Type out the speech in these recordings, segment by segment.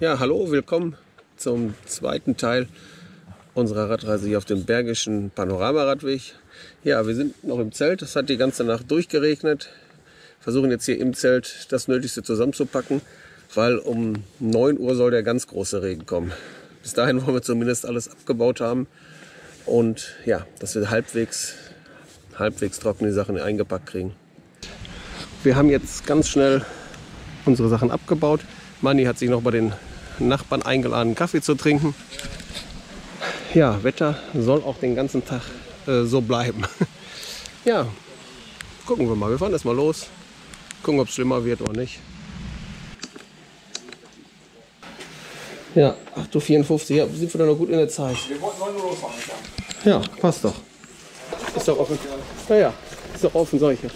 Ja, hallo, willkommen zum zweiten Teil unserer Radreise hier auf dem Bergischen Panoramaradweg. Ja, wir sind noch im Zelt. Es hat die ganze Nacht durchgeregnet. Versuchen jetzt hier im Zelt das Nötigste zusammenzupacken, weil um 9 Uhr soll der ganz große Regen kommen. Bis dahin wollen wir zumindest alles abgebaut haben und ja, dass wir halbwegs, halbwegs trockene Sachen eingepackt kriegen. Wir haben jetzt ganz schnell unsere Sachen abgebaut. Manni hat sich noch bei den Nachbarn eingeladen, Kaffee zu trinken. Ja, Wetter soll auch den ganzen Tag äh, so bleiben. ja, gucken wir mal. Wir fahren erstmal los. Gucken, ob es schlimmer wird oder nicht. Ja, 8.54 Uhr. Ja, sind wir da noch gut in der Zeit. Wir wollten 9 Uhr losfahren. Ja, passt doch. Ist doch offen. Naja, ist doch offen, solche.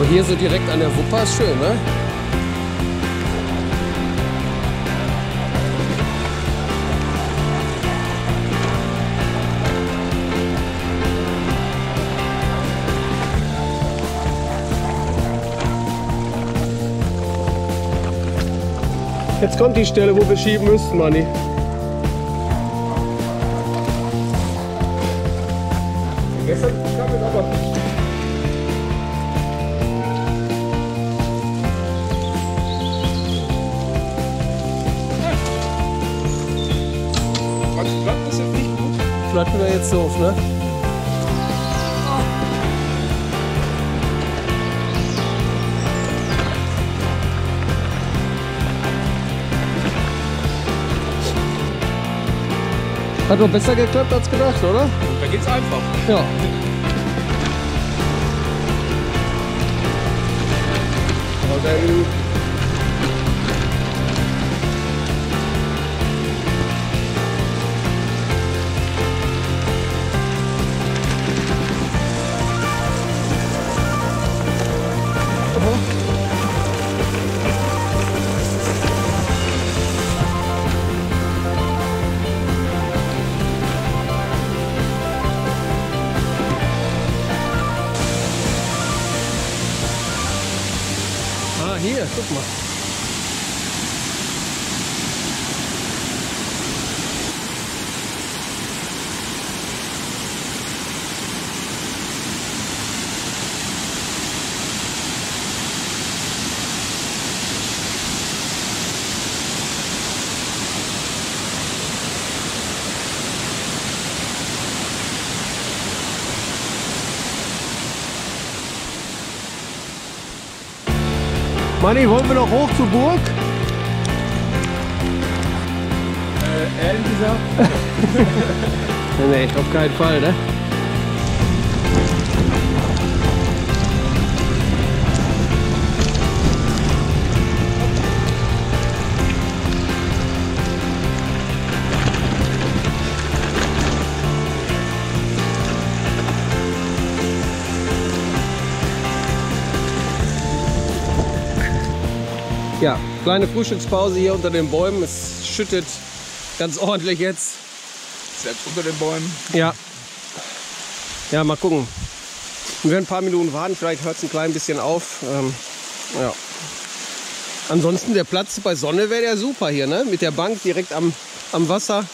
Und hier so direkt an der Wupper ist schön, ne? Jetzt kommt die Stelle, wo wir schieben müssten, Manni. Klappt das jetzt nicht gut? Flatten wir jetzt doof, ne? Hat doch besser geklappt als gedacht, oder? Da geht's einfach. Ja. Und Manni, wollen wir noch hoch zur Burg? Äh, ehrlich gesagt, Nee, auf keinen Fall, ne? Ja, kleine Frühstückspause hier unter den Bäumen. Es schüttet ganz ordentlich jetzt. selbst unter den Bäumen. Ja. Ja, mal gucken. Wir werden ein paar Minuten warten, vielleicht hört es ein klein bisschen auf. Ähm, ja. Ansonsten der Platz bei Sonne wäre ja super hier, ne? Mit der Bank direkt am, am Wasser.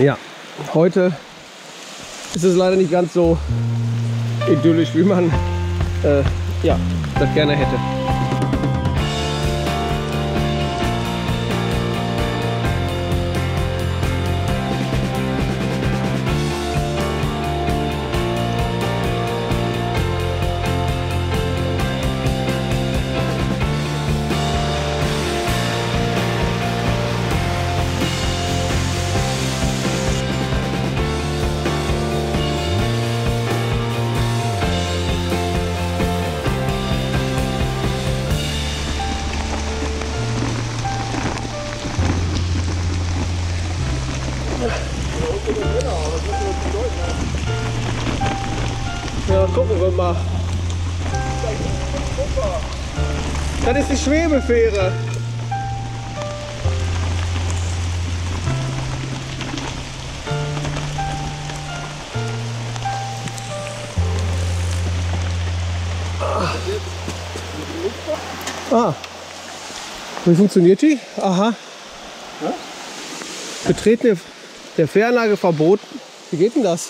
Ja, heute ist es leider nicht ganz so idyllisch, wie man äh, ja, das gerne hätte. Ja, gucken wir mal. Das ist die Schwebefähre. Ah. Wie funktioniert die? Aha. Betreten der, Fähranlage verboten. Wie geht denn das?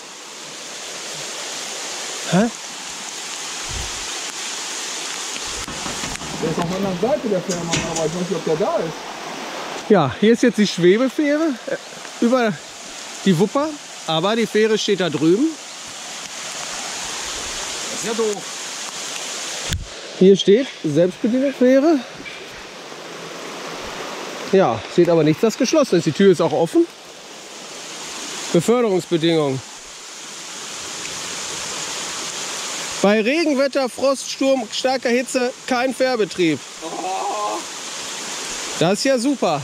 Hä? Der ist auf der anderen Seite der Fährmann, aber ich weiß nicht, ob der da ist. Ja, hier ist jetzt die Schwebefähre äh, über die Wupper, aber die Fähre steht da drüben. Das ist ja doof. Hier steht selbstbediente Fähre. Ja, steht aber nichts, das geschlossen ist. Die Tür ist auch offen. Beförderungsbedingungen. Bei Regenwetter, Frost, Sturm, starker Hitze kein Fährbetrieb. Das ist ja super.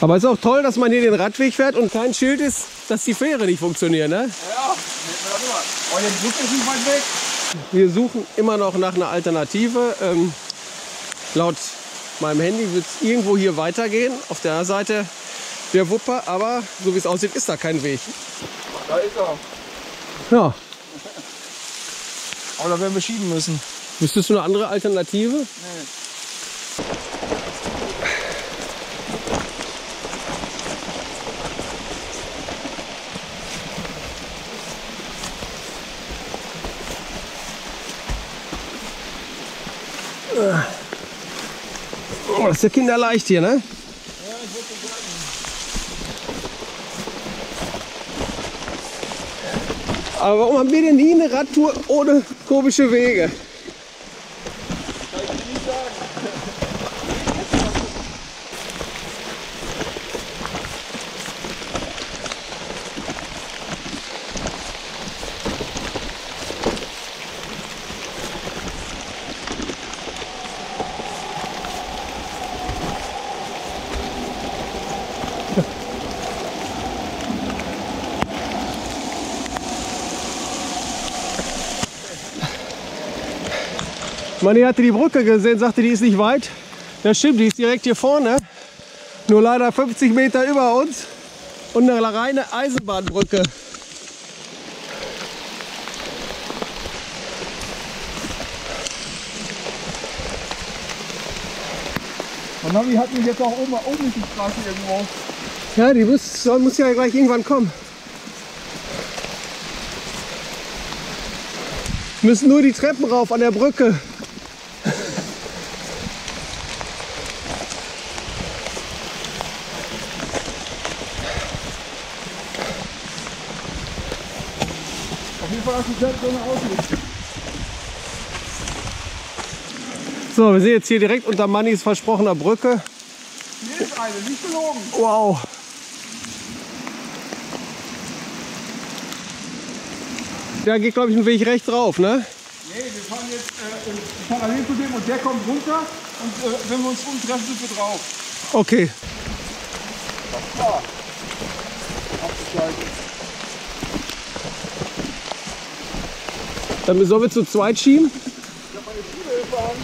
Aber es ist auch toll, dass man hier den Radweg fährt und kein Schild ist, dass die Fähre nicht funktioniert. Ne? Ja. Oh, jetzt Brücke ist nicht weit weg. Wir suchen immer noch nach einer Alternative. Ähm, laut meinem Handy wird es irgendwo hier weitergehen, auf der Seite der Wupper. Aber so wie es aussieht, ist da kein Weg. Da ist er. Ja, Aber da werden wir schieben müssen. wüsstest du eine andere Alternative? Nee. Oh, das ist ja kinderleicht hier, ne? Aber warum haben wir denn nie eine Radtour ohne komische Wege? Manni hatte die Brücke gesehen, sagte, die ist nicht weit. Das stimmt, die ist direkt hier vorne. Nur leider 50 Meter über uns. Und eine reine Eisenbahnbrücke. Und Navi hat mich jetzt auch oben, oben die Straße irgendwo. Ja, die muss, muss ja gleich irgendwann kommen. Müssen nur die Treppen rauf an der Brücke. Hast du selbst so wir sind jetzt hier direkt unter Mannis versprochener Brücke. Hier ist eine, nicht gelogen. Wow. Da geht, glaube ich, ein Weg rechts rauf, ne? Nee, wir fahren jetzt äh, parallel zu dem und der kommt runter und äh, wenn wir uns umtreffen, sind wir drauf. Okay. Klar. Absteigen. Dann sollen wir zu zweit schieben? Ich habe meine Schulhilfe an.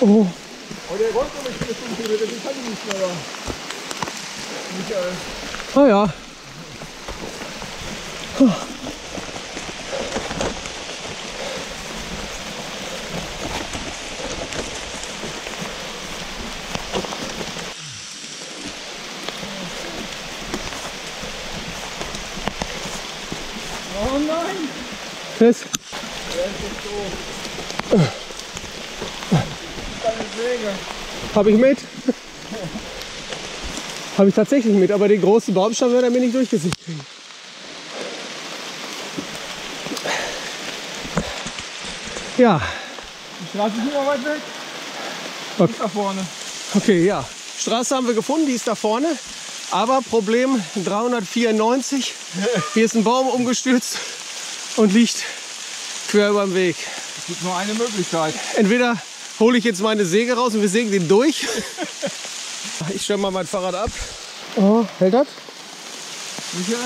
Oh. Oh, der rollt noch nicht eine Stunde, den kann ich nicht schneller. Michael. Ah ja. Oh nein! Chris, Deine Säge. habe ich mit? Habe ich tatsächlich mit, aber den großen Baumstamm wird er mir nicht durchgesicht kriegen. Ja, Die Straße ist immer weit weg. Okay. Ist da vorne. okay, ja. Straße haben wir gefunden, die ist da vorne. Aber Problem 394. Hier ist ein Baum umgestürzt und liegt quer über dem Weg. Es gibt nur eine Möglichkeit. Entweder hole ich jetzt meine Säge raus und wir sägen den durch. Ich stelle mal mein Fahrrad ab. Oh, hält das? Michael?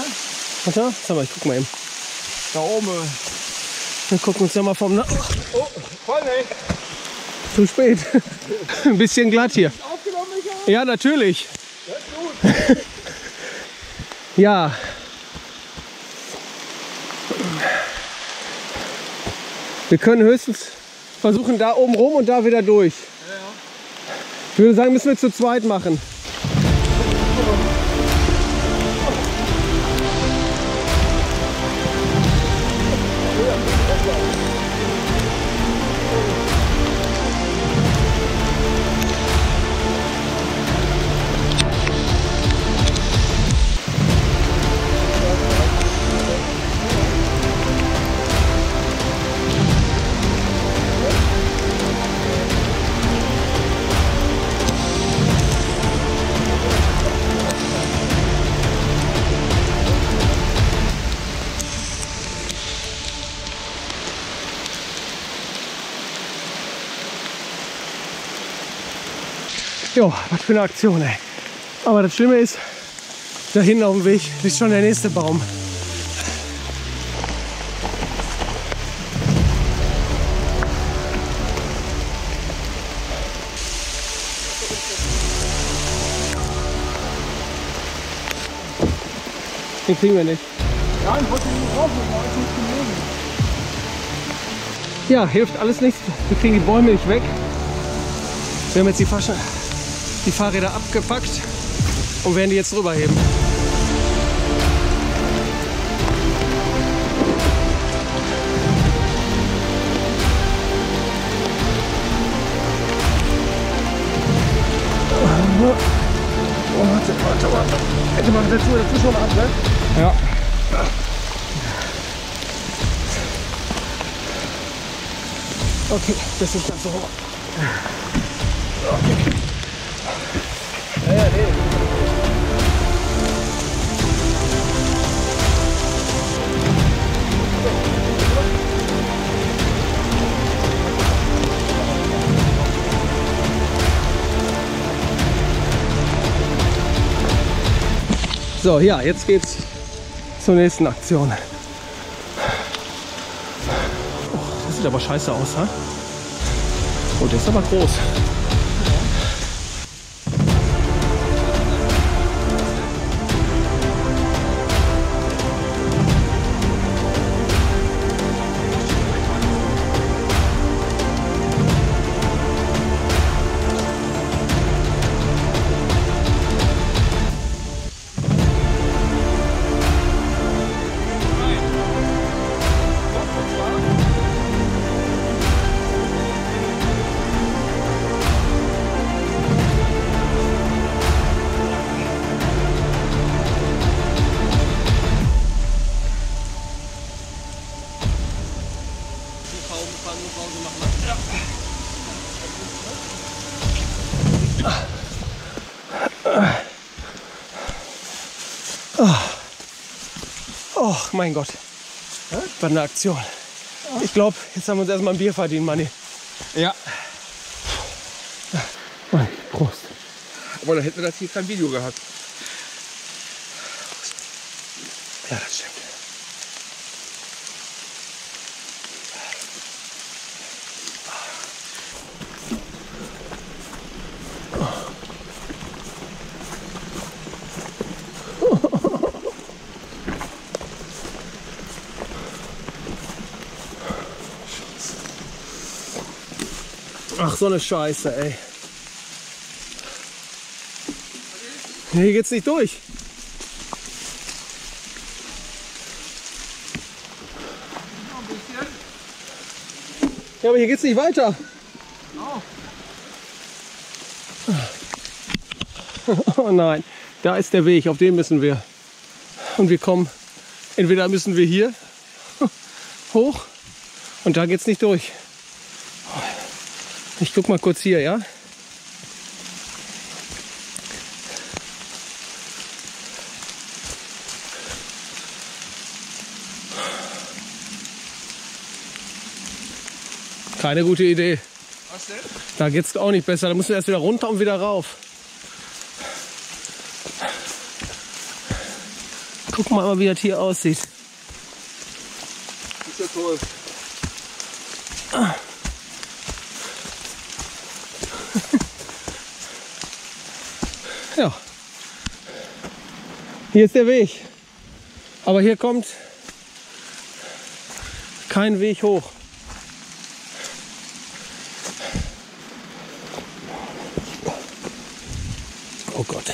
Warte, sag mal, ich guck mal eben. Da oben. Wir gucken uns ja mal vom... Na Oh, voll nicht. Zu spät. Ein bisschen glatt hier. Aufgenommen, Michael? Ja, natürlich. Ja. Wir können höchstens versuchen, da oben rum und da wieder durch. Ich würde sagen, müssen wir zu zweit machen. Jo, was für eine Aktion, ey. Aber das Schlimme ist, da hinten auf dem Weg ist schon der nächste Baum. Den kriegen wir nicht. Ja, ich wollte ihn drauf, aber ich nicht gelegen. Ja, hilft alles nichts. Wir kriegen die Bäume nicht weg. Wir haben jetzt die, Fasche, die Fahrräder abgepackt und werden die jetzt drüber heben. Oh, warte, warte, warte. Hätte man dazu, dazu schon ab, ne? Ja. Okay, das ist ganz so hoch. So, ja, jetzt geht's zur nächsten Aktion. Oh, das sieht aber scheiße aus, ha? Oh, der ist aber groß. Oh mein Gott. Was eine Aktion. Ich glaube, jetzt haben wir uns erstmal ein Bier verdient, Manni. Ja. Mann, Prost. Aber dann hätten wir das hier kein Video gehabt. Ja, das stimmt. Ach, so eine Scheiße, ey. Hier geht's nicht durch. Ja, aber hier geht's nicht weiter. Oh nein, da ist der Weg, auf den müssen wir. Und wir kommen, entweder müssen wir hier hoch und da geht's nicht durch. Ich guck mal kurz hier, ja? Keine gute Idee. Was denn? Da geht's auch nicht besser. Da musst du erst wieder runter und wieder rauf. Guck mal, wie das hier aussieht. Ist ja toll. Hier ist der Weg. Aber hier kommt kein Weg hoch. Oh Gott.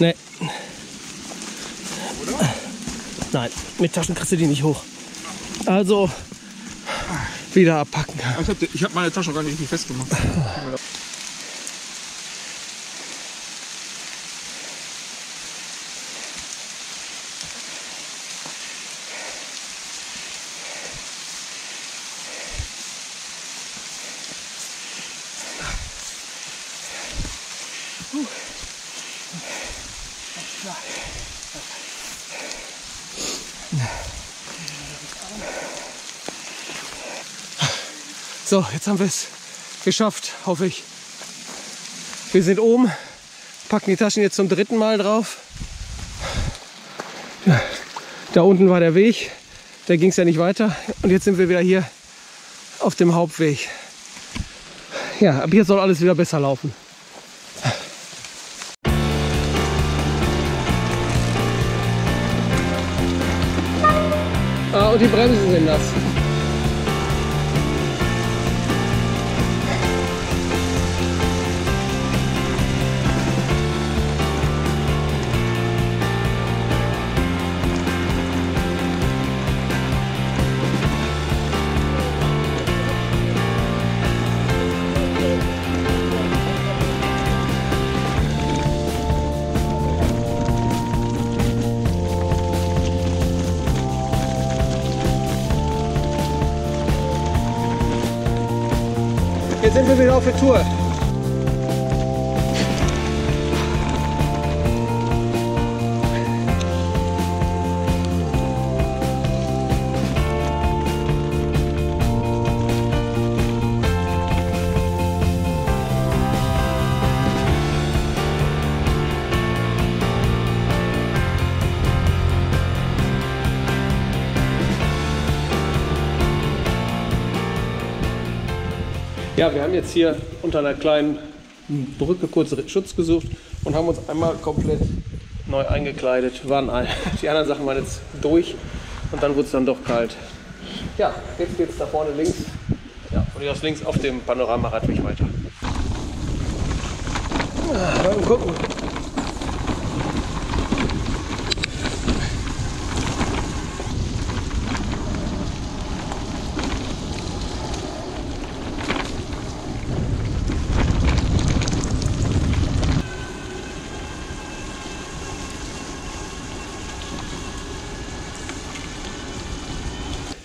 Nee. Nein, mit Taschen kriegst du die nicht hoch. Also wieder abpacken. Ich habe hab meine Tasche gar nicht richtig festgemacht. So, jetzt haben wir es geschafft, hoffe ich. Wir sind oben, packen die Taschen jetzt zum dritten Mal drauf. Ja, da unten war der Weg, da ging es ja nicht weiter. Und jetzt sind wir wieder hier auf dem Hauptweg. Ja, ab hier soll alles wieder besser laufen. Ah, und die Bremsen sind nass. Jetzt sind wir wieder auf der Tour. Wir haben jetzt hier unter einer kleinen Brücke kurz Schutz gesucht und haben uns einmal komplett neu eingekleidet. Waren all, die anderen Sachen waren jetzt durch und dann wurde es dann doch kalt. Ja, jetzt geht es da vorne links, ja, von hier aus links auf dem Panoramaradweg weiter. Ah, Mal gucken.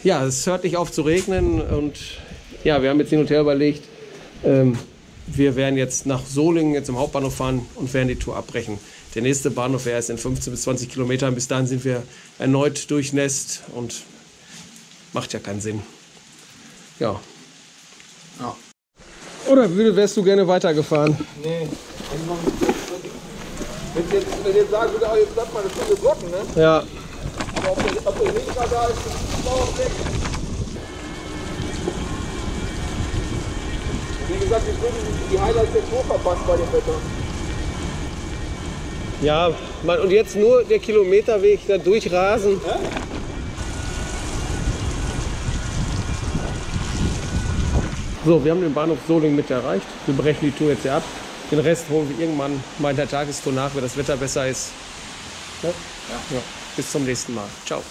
Ja, es hört nicht auf zu regnen und ja, wir haben jetzt hin und her überlegt, ähm, wir werden jetzt nach Solingen, jetzt im Hauptbahnhof fahren und werden die Tour abbrechen. Der nächste Bahnhof wäre erst in 15 bis 20 Kilometern. Bis dahin sind wir erneut durchnässt und macht ja keinen Sinn. Ja. Ja. Oder wärst du gerne weitergefahren? Nee. Wenn jetzt, wenn jetzt sagen würde, jetzt bleibt mal eine Stunde blocken, ne? Ja. Aber ob der, ob der da ist, Wie gesagt, wir kriegen die Highlights jetzt nur verpasst bei dem Wetter. Ja, Mann, und jetzt nur der Kilometerweg da durchrasen. So, wir haben den Bahnhof Solingen mit erreicht. Wir brechen die Tour jetzt hier ab. Den Rest holen wir irgendwann mal in der Tagestour nach, wenn das Wetter besser ist. Ja? Ja. Bis zum nächsten Mal. Ciao.